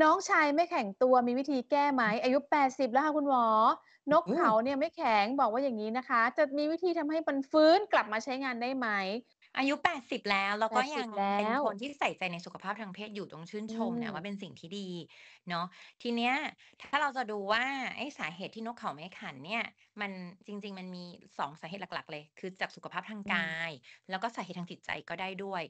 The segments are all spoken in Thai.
น้องชายไม่แข็งตัวมีวิธีแก้ไหม?อายุ 80 แล้วค่ะคุณหมอ นกอืเขามเนี่ยไม่แข็งบอกว่าอย่างงี้นะคะ จะมีวิธีทำให้มันฟื้นกลับมาใช้งานได้ไหม?อายุ 80 แล้ว แล้วก็ย80ังแล้เป็นว คนที่ใส่ใจในสุขภาพทางเพศอยู่ต้องชื่นอืชมนะว่ามเป็นสิ่งที่ดีเนาะทีเนี้ยถ้าเราจะดูว่าไอ้สาเหตุที่นกเขาไม่ขันเนี่ยมันจริง ๆ มันมี2สาเหตุหลัก ๆ เลย คือจากสุขภาพทางกอืมาย แล้วก็สาเหตุทางจิตใจก็ได้ด้วย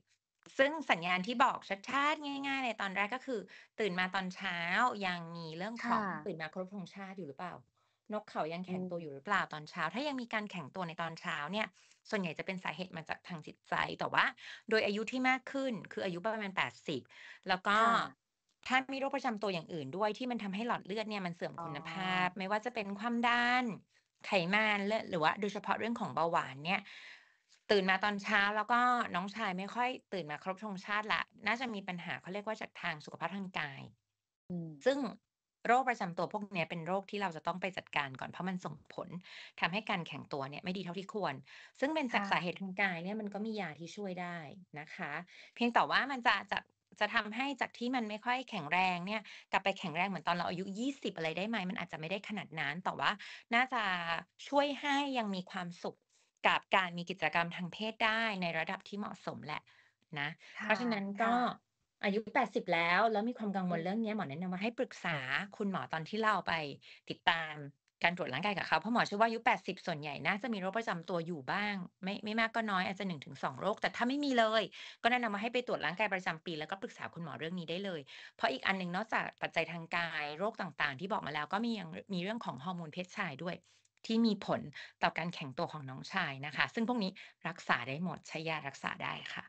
ซึ่งสัญญาณที่บอกชัด ๆ ง่าย ๆ เลยตอนแรกก็คือ ตื่นมาตอนเช้ายังมีเรื่องคข่องะ ตื่นมาเคารพธงชาติอยู่หรือเปล่า นกเขายังอแืข็งตัวอยู่มหรือเปล่าตอนเช้า ถ้ายังมีการแข็งตัวในตอนเช้าเนี่ย ส่วนใหญ่จะเป็นสาเหตุมาจากทางจิตใจ แต่ว่าโดยอายุที่มากขึ้น คืออายุประมาณ 80 แล้วก็ค่ะ ถ้ามีโรคประจำตัวอย่างอื่นด้วย ที่มันทำให้หลอดเลือดเนี่ยมันเสื่อมอ๋คุณภาพอไม่ว่าจะเป็นความดัน ไขมัน และ หรือว่าโดยเฉพาะเรื่องของเบาหวานเนี่ย ตื่นมาตอนเช้าแล้วก็น้องชายไม่ค่อยตื่นมาเคารพธงชาติแล้วน่าจะมีปัญหาเขาเรียกว่าจากทางสุขภาพทางกายอืมซึ่งโรคประจำตัวพวกเนี้ยเป็นโรคที่เราจะต้องไปจัดการก่อนเพราะมันส่งผลทำให้การแข็งตัวเนี่ยไม่ดีเท่าที่ควร ซึ่งเป็นคจา่กสาะเหตุทางกายเนี่ยมันก็มียาที่ช่วยได้นะคะ เพียงแต่ว่ามันจะจะจะทำให้จากที่มันไม่ค่อยแข็งแรงเนี่ย กลับไปแข็งแรงเหมือนตอนเราอายุ 20 อะไรได้ไหม?มันอาจจะไม่ได้ขนาดนั้นแต่ว่าน่าจะช่วยให้ยังมีความสุข กับการมีกิจกรรมทางเพศได้ในระดับที่เหมาะสมแหละนะคเพ่ราะะฉะนั้นคก่็ะอายุ 80 แล้ว แล้วมีความกังอวืลเรื่องมเนี้ยหมอแนะนำว่าให้ปรึกษาคุณหมอตอนที่เราไปติดตามการตรวจร่างกายกับเขาเพราะหมอเชื่อว่าอายุ 80 ส่วนใหญ่น่าจะมีโรคประจำตัวอยู่บ้าง ไม่ไม่มากก็น้อยอาจจะ1-2โรค แต่ถ้าไม่มีเลย ก็แนะนำว่าให้ไปตรวจร่างกายประจำปี แล้วก็ปรึกษาคุณหมอเรื่องนี้ได้เลย เพราะอีกอันหนึ่งนอกจากปัจจัยทางกายโรคต่างๆ ที่บอกมาแล้วก็มียังรมีเรื่องของฮอร์โมนเพศชายด้วย ที่มีผลต่อการแข็งตัวของน้องชายนะคะ ซึ่งพวกนี้รักษาได้หมดใช้ยารักษาได้ค่ะ